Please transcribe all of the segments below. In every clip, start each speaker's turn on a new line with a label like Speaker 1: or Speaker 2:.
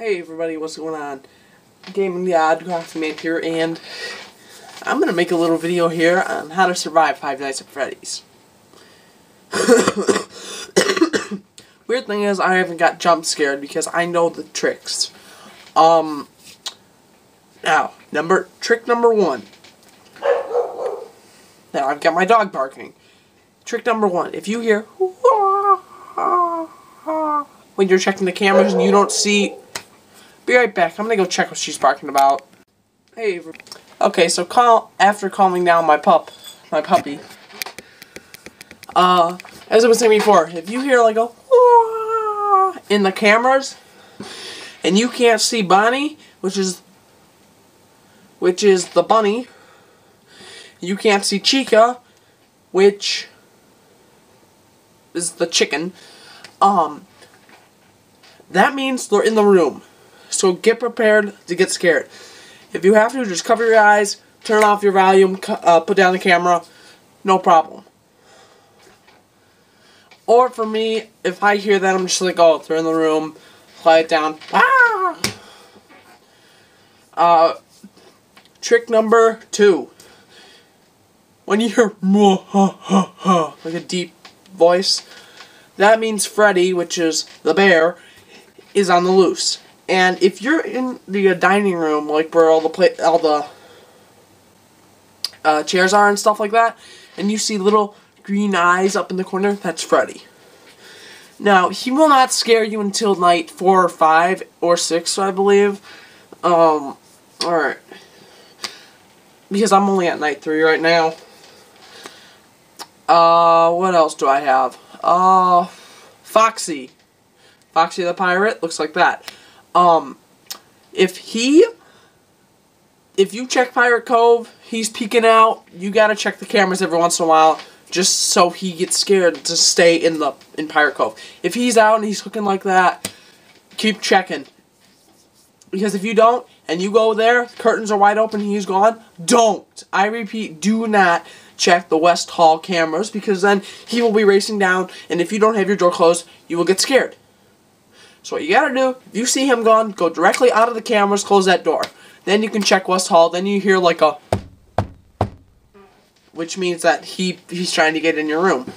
Speaker 1: Hey everybody, what's going on? Gaming the Odd Crafty Man here, and I'm gonna make a little video here on how to survive Five Nights at Freddy's. Weird thing is, I haven't got jump scared because I know the tricks. Um, now, number trick number one. Now I've got my dog barking. Trick number one: if you hear when you're checking the cameras and you don't see be right back. I'm gonna go check what she's barking about. Hey. Okay, so call after calming down my pup, my puppy. Uh, as I was saying before, if you hear like a in the cameras, and you can't see Bonnie, which is which is the bunny, you can't see Chica, which is the chicken. Um, that means they're in the room. So get prepared to get scared. If you have to, just cover your eyes, turn off your volume, uh, put down the camera, no problem. Or for me, if I hear that, I'm just like, oh, they're in the room, quiet down. Ah! Uh, trick number two. When you hear like a deep voice, that means Freddy, which is the bear, is on the loose. And if you're in the uh, dining room, like where all the play, all the uh, chairs are and stuff like that, and you see little green eyes up in the corner, that's Freddy. Now he will not scare you until night four or five or six, I believe. Um, all right, because I'm only at night three right now. Uh, what else do I have? Uh, Foxy. Foxy the Pirate looks like that. Um, if he, if you check Pirate Cove, he's peeking out. You gotta check the cameras every once in a while, just so he gets scared to stay in the in Pirate Cove. If he's out and he's looking like that, keep checking. Because if you don't, and you go there, curtains are wide open, he's gone, don't. I repeat, do not check the West Hall cameras because then he will be racing down, and if you don't have your door closed, you will get scared. So what you gotta do, if you see him gone, go directly out of the cameras, close that door. Then you can check West Hall, then you hear like a... Which means that he he's trying to get in your room.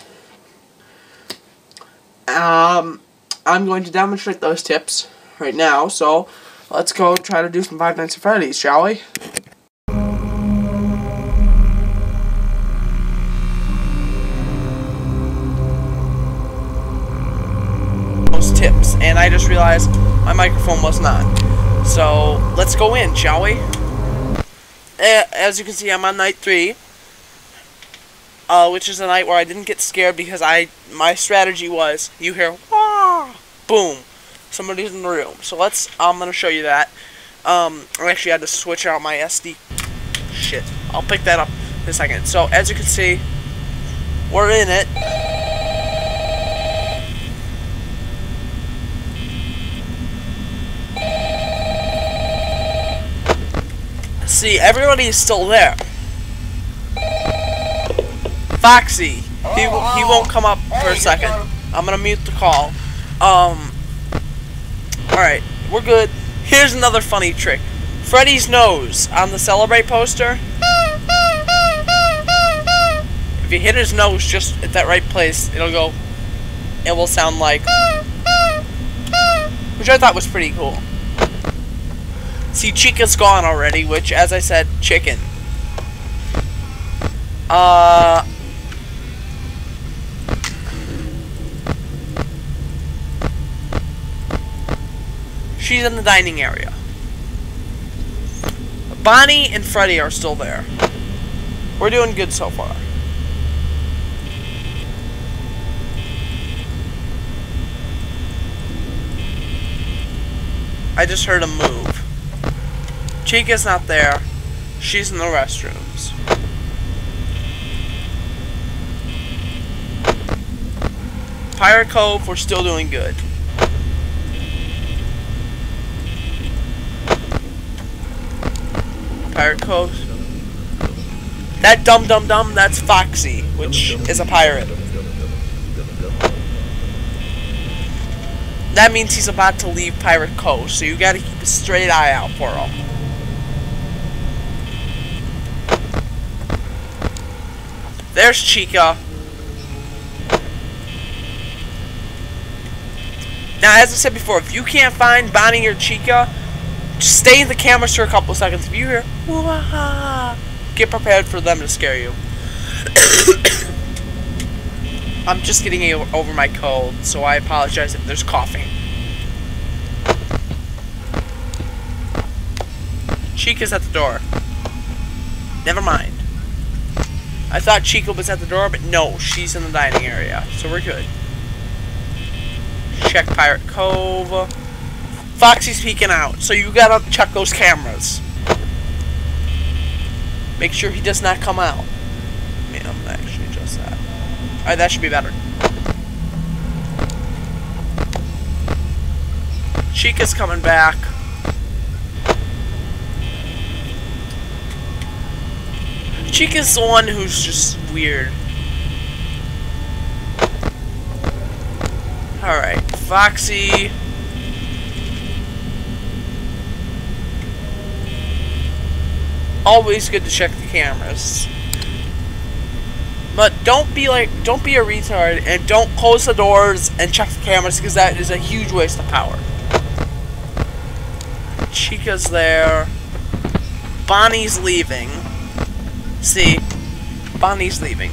Speaker 1: Um, I'm going to demonstrate those tips right now, so let's go try to do some Five Nights at Freddy's, shall we? Just realized my microphone wasn't. So, let's go in, shall we? As you can see, I'm on night three, uh, which is a night where I didn't get scared because I my strategy was, you hear, Wah! boom, somebody's in the room. So let's, I'm going to show you that. Um, I actually had to switch out my SD. Shit. I'll pick that up in a second. So, as you can see, we're in it. See, everybody is still there. Foxy, he, he won't come up for a second. I'm gonna mute the call. Um, alright, we're good. Here's another funny trick. Freddy's nose on the Celebrate poster. If you hit his nose just at that right place, it'll go, it will sound like, which I thought was pretty cool. See, Chica's gone already, which, as I said, chicken. Uh... She's in the dining area. Bonnie and Freddy are still there. We're doing good so far. I just heard him move. Chica's not there. She's in the restrooms. Pirate Cove, we're still doing good. Pirate Cove. That dum dum dum, that's Foxy, which is a pirate. that means he's about to leave Pirate Cove, so you gotta keep a straight eye out for him. There's Chica. Now, as I said before, if you can't find Bonnie or Chica, just stay in the cameras for a couple seconds. If you hear, get prepared for them to scare you. I'm just getting over my cold, so I apologize if there's coughing. Chica's at the door. Never mind. I thought Chica was at the door, but no, she's in the dining area, so we're good. Check Pirate Cove. Foxy's peeking out, so you gotta check those cameras. Make sure he does not come out. Man, I'm actually just that. Alright, that should be better. Chica's coming back. Chica's the one who's just weird. Alright, Foxy. Always good to check the cameras. But don't be like, don't be a retard and don't close the doors and check the cameras because that is a huge waste of power. Chica's there. Bonnie's leaving. See, Bonnie's leaving.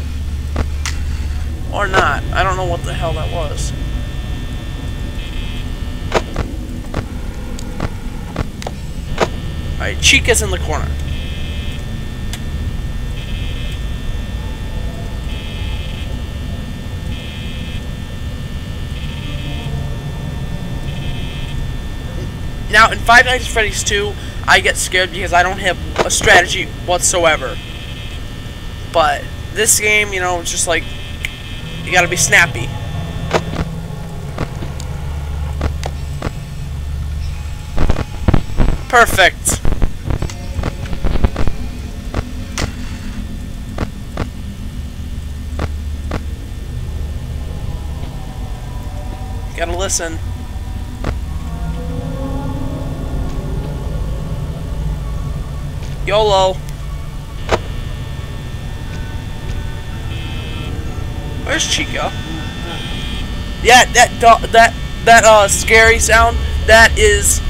Speaker 1: Or not. I don't know what the hell that was. Alright, Chica's in the corner. Now, in Five Nights at Freddy's 2, I get scared because I don't have a strategy whatsoever. But this game, you know, it's just like, you gotta be snappy. Perfect. Gotta listen. YOLO. Where's Chica? Yeah, that that that uh scary sound. That is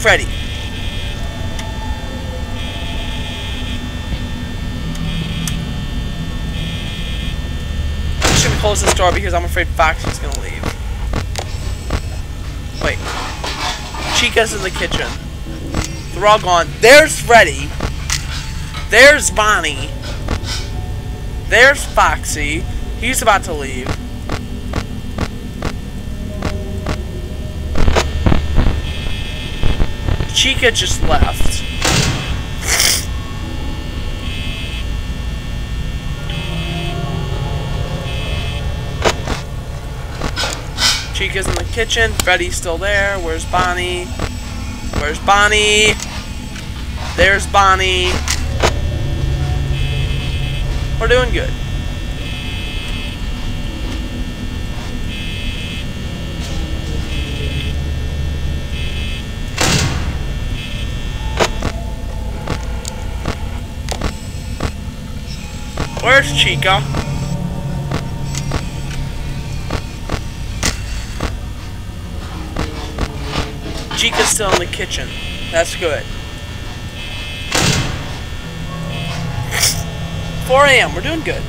Speaker 1: Freddy. Just gonna close this door because I'm afraid Foxy's gonna leave. Wait. Chica's in the kitchen. They're all gone. There's Freddy. There's Bonnie. There's Foxy. He's about to leave. Chica just left. Chica's in the kitchen. Freddy's still there. Where's Bonnie? Where's Bonnie? There's Bonnie. We're doing good. Where's Chica? Chica's still in the kitchen. That's good. 4 a.m. We're doing good.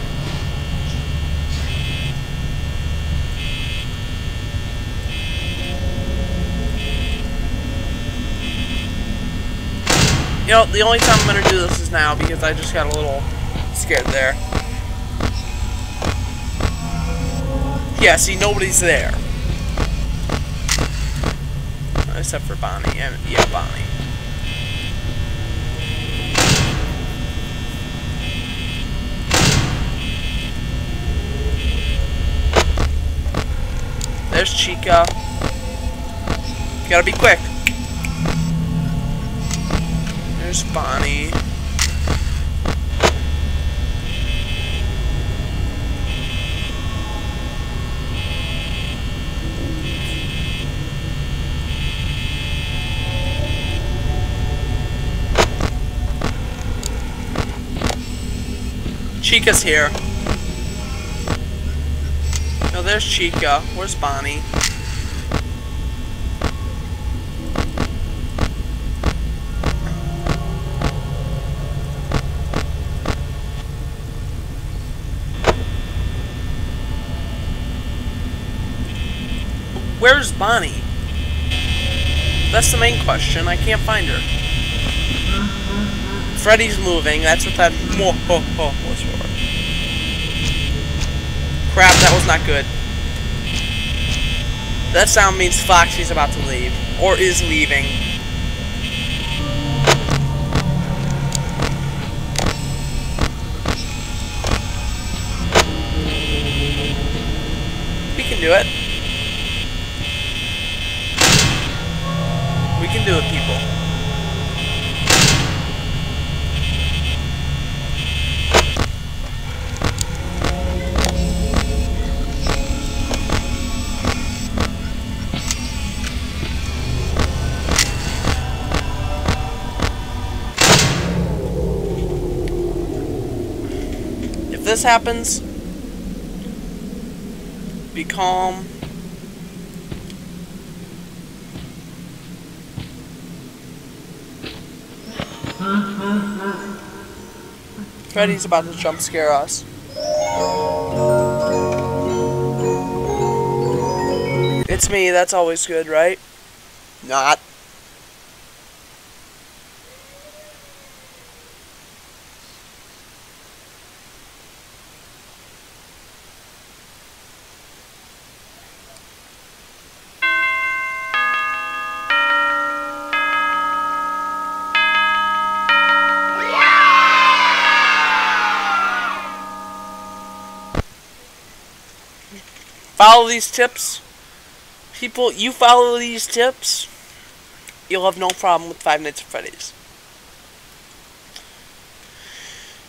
Speaker 1: You know, the only time I'm going to do this is now because I just got a little scared there. Yeah, see, nobody's there. Except for Bonnie. And, yeah, Bonnie. There's Chica. Gotta be quick. There's Bonnie. Chica's here. No, there's Chica. Where's Bonnie? Where's Bonnie? That's the main question. I can't find her. Mm-hmm. Freddy's moving. That's what that was for. Crap, that was not good. That sound means Foxy's about to leave. Or is leaving. We can do it. We can do it, people. This happens, be calm. Freddy's about to jump scare us. It's me, that's always good, right? Not. Follow these tips. People, you follow these tips, you'll have no problem with Five Nights at Freddy's.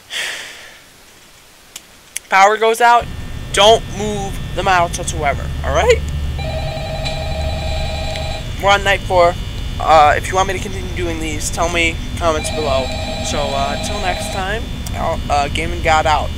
Speaker 1: Power goes out, don't move the mouse whatsoever, alright? We're on night four. Uh, if you want me to continue doing these, tell me comments below. So, uh, until next time, uh, Gaming God out.